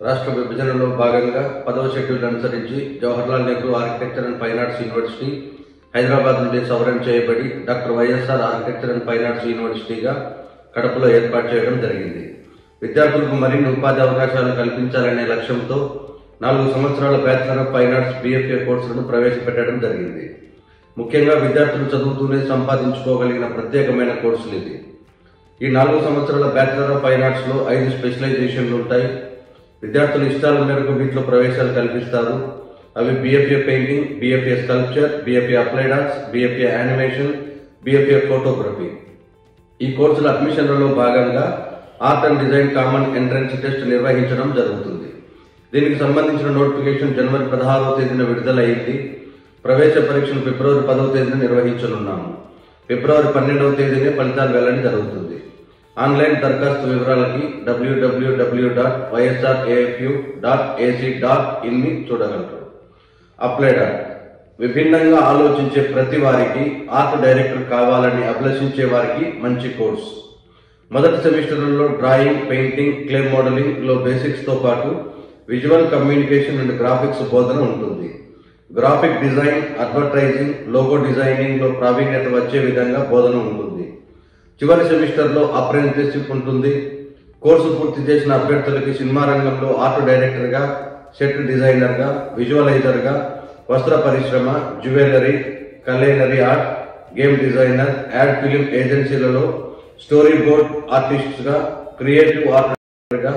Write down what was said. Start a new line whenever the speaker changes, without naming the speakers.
రాష్ట్ర విభజనలో భాగంగా పదవ షెడ్యూల్ అనుసరించి Jawaharlal Nehru architecture and fine arts university Hyderabad నుండి సవరణ చేయబడి doctor YSR architecture and fine arts యూనివర్సిటీగా కడపలో ఏర్పాటు చేయడం జరిగింది. విద్యార్థులకు మరిన్ని ఉపాధి అవకాశాలు కల్పించాలనే లక్ష్యంతో నాలుగు సంవత్సరాల bachelor of fine arts BFA కోర్సులను ప్రవేశపెట్టడం జరిగింది. ముఖ్యంగా విద్యార్థులు చదువుతూనే సంపాదించుకోగలిగిన ప్రత్యేకమైన కోర్సులు ఇది. ఈ నాలుగు సంవత్సరాల బ్యాచిలర్ ఆఫ్ ఫైన్ ఆర్ట్స్లో ఐదు స్పెషలైజేషన్లు ఉంటాయి. విద్యార్థుల ఇష్టాల మేరకు వీటిలో ప్రవేశాలు కల్పిస్తారు. అవి BFA painting BFA sculpture BFA applied arts BFA animation BFA photography ఈ కోర్సుల అడ్మిషన్లలో భాగంగా art and design common entrance test నిర్వహించడం జరుగుతుంది. దీనికి సంబంధించిన నోటిఫికేషన్ జనవరి పదహారవ తేదీన విడుదలయ్యింది ప్రవేశ పరీక్షను ఫిబ్రవరి పదవ తేదీన నిర్వహించనున్నాము. ఫిబ్రవరి పన్నెండవ తేదీనే ఫలితాలు వెల్లడి జరుగుతుంది. ఆన్లైన్ దరఖాస్తు వివరాలకి డబ్ల్యూడబ్ల్యూడబ్ల్యూ dot YSR AFU dot AC dot ఇన్ని చూడగలరు. అప్లైడర్ విభిన్నంగా ఆలోచించే ప్రతి వారికి ఆర్ట్ డైరెక్టర్ కావాలని అభిలషించే వారికి మంచి కోర్స్. మొదటి సెమిస్టర్లలో డ్రాయింగ్ పెయింటింగ్ క్లే మోడలింగ్లో బేసిక్స్తో పాటు విజువల్ కమ్యూనికేషన్ అండ్ గ్రాఫిక్స్ బోధన ఉంటుంది. గ్రాఫిక్ డిజైన్ అడ్వర్టైజింగ్ లోగో డిజైనింగ్లో ప్రావీణ్యత వచ్చే విధంగా బోధన ఉంటుంది. చివరి సెమిస్టర్లో అప్రెంటిస్షిప్ ఉంటుంది. కోర్సు పూర్తి చేసిన అభ్యర్థులకి సినిమా రంగంలో ఆర్ట్ డైరెక్టర్గా సెట్ డిజైనర్గా విజువలైజర్గా వస్త్ర పరిశ్రమ jewellery culinary art game designer ad film ఏజెన్సీలలో story board ఆర్టిస్ట్గా క్రియేటివ్ ఆర్ట్గా